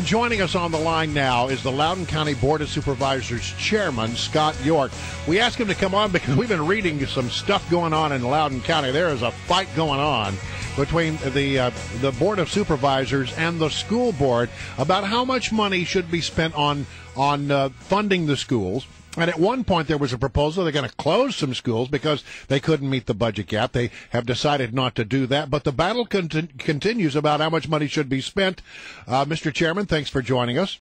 And joining us on the line now is the Loudoun County Board of Supervisors Chairman, Scott York. We asked him to come on because we've been reading some stuff going on in Loudoun County. There is a fight going on between the uh, the Board of Supervisors and the school board about how much money should be spent on on uh, funding the schools. And at one point, there was a proposal they're going to close some schools because they couldn't meet the budget gap. They have decided not to do that. But the battle cont- continues about how much money should be spent. Uh, Mr. Chairman, thanks for joining us.